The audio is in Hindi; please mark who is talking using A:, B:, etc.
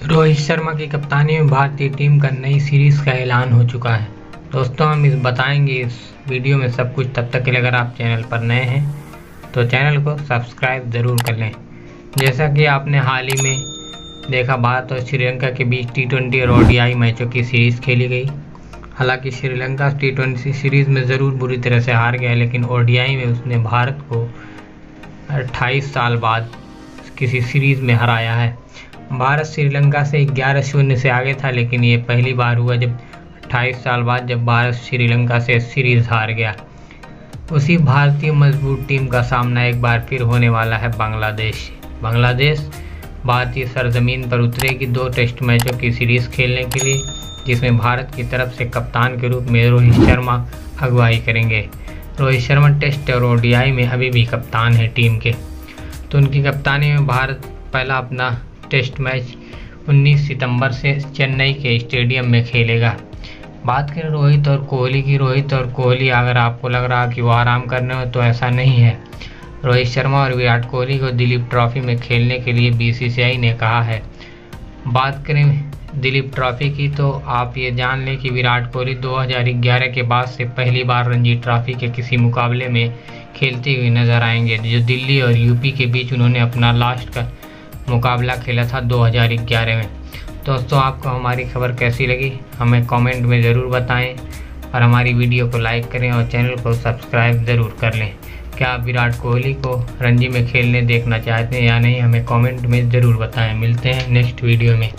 A: रोहित शर्मा की कप्तानी में भारतीय टीम का नई सीरीज़ का ऐलान हो चुका है। दोस्तों, हम इस बताएँगे इस वीडियो में सब कुछ। तब तक के लिए अगर आप चैनल पर नए हैं तो चैनल को सब्सक्राइब ज़रूर कर लें। जैसा कि आपने हाल ही में देखा भारत और श्रीलंका के बीच टी ट्वेंटी और ओडीआई मैचों की सीरीज़ खेली गई। हालाँकि श्रीलंका टी ट्वेंटी सीरीज़ में ज़रूर बुरी तरह से हार गया, लेकिन ओडीआई में उसने भारत को 28 साल बाद किसी सीरीज़ में हराया है। भारत श्रीलंका से 11 शून्य से आगे था, लेकिन ये पहली बार हुआ जब 28 साल बाद जब भारत श्रीलंका से सीरीज़ हार गया। उसी भारतीय मज़बूत टीम का सामना एक बार फिर होने वाला है बांग्लादेश। बांग्लादेश भारतीय सरजमीन पर उतरेगी दो टेस्ट मैचों की सीरीज़ खेलने के लिए, जिसमें भारत की तरफ़ से कप्तान के रूप में रोहित शर्मा अगुवाई करेंगे। रोहित शर्मा टेस्ट और ओडीआई में अभी भी कप्तान है टीम के। तो उनकी कप्तानी में भारत पहला अपना टेस्ट मैच 19 सितंबर से चेन्नई के स्टेडियम में खेलेगा। बात करें रोहित और कोहली की, रोहित और कोहली अगर आपको लग रहा कि वो आराम करने हो तो ऐसा नहीं है। रोहित शर्मा और विराट कोहली को दिलीप ट्रॉफी में खेलने के लिए बीसीसीआई ने कहा है। बात करें दिलीप ट्रॉफी की तो आप ये जान लें कि विराट कोहली 2011 के बाद से पहली बार रणजी ट्रॉफी के किसी मुकाबले में खेलते हुए नज़र आएँगे। जो दिल्ली और यूपी के बीच उन्होंने अपना लास्ट का मुकाबला खेला था 2011 में। दोस्तों, आपको हमारी खबर कैसी लगी? हमें कमेंट में ज़रूर बताएँ और हमारी वीडियो को लाइक करें और चैनल को सब्सक्राइब ज़रूर कर लें। क्या आप विराट कोहली को रणजी में खेलने देखना चाहते हैं या नहीं, हमें कमेंट में ज़रूर बताएँ। मिलते हैं नेक्स्ट वीडियो में।